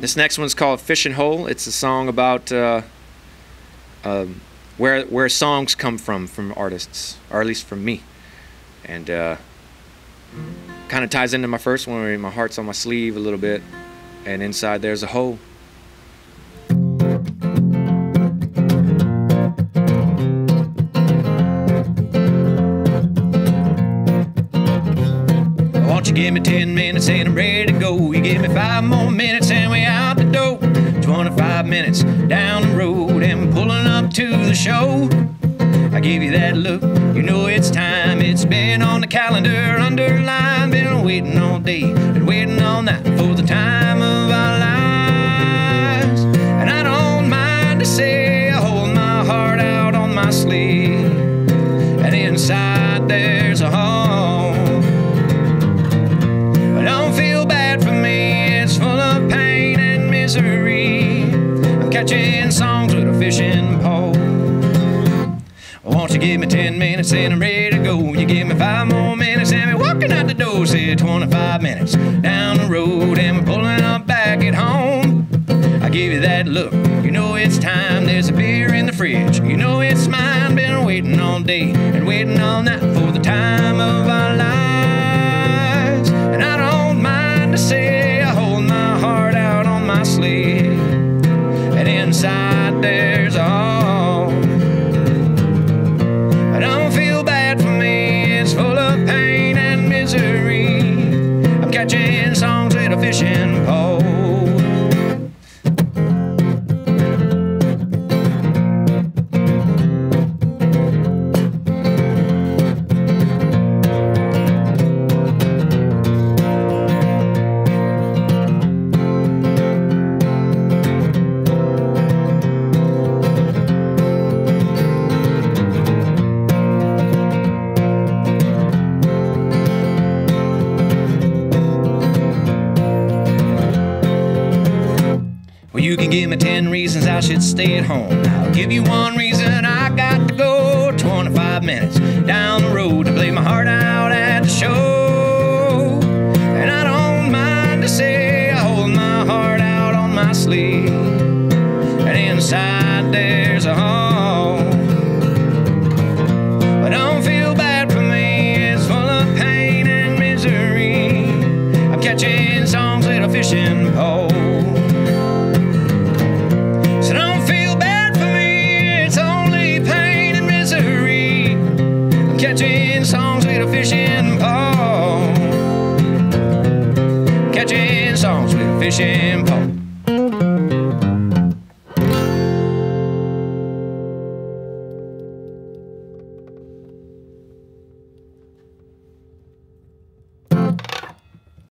This next one's called Fishing Hole. It's a song about uh, um, where where songs come from from artists, or at least from me, and uh, kind of ties into my first one where my heart's on my sleeve a little bit, and inside there's a hole. You give me 10 minutes and I'm ready to go? You give me five more minutes and we out the door. 25 minutes down the road and pulling up to the show. I give you that look, you know it's time. It's been on the calendar, underlined, been waiting all day and waiting all night for the time of our lives. And I don't mind to say I hold my heart out on my sleeve, and inside misery. I'm catching songs with a fishing pole. Won't you give me 10 minutes and I'm ready to go? You give me five more minutes and we're walking out the door. Say 25 minutes down the road and we're pulling up back at home. I give you that look, you know it's time. There's a beer in the fridge, you know it's mine. Been waiting all day and waiting all night for the time of and inside there's all. I don't feel bad for me, it's full of pain and misery. I'm catching songs with a fishing pole. You can give me 10 reasons I should stay at home. I'll give you one reason I got to go 25 minutes down the road to play my heart out at the show. And I don't mind to say I hold my heart out on my sleeve. And inside there's a home. catching songs with a fishing pole. fishing pole. Catching songs with fishing.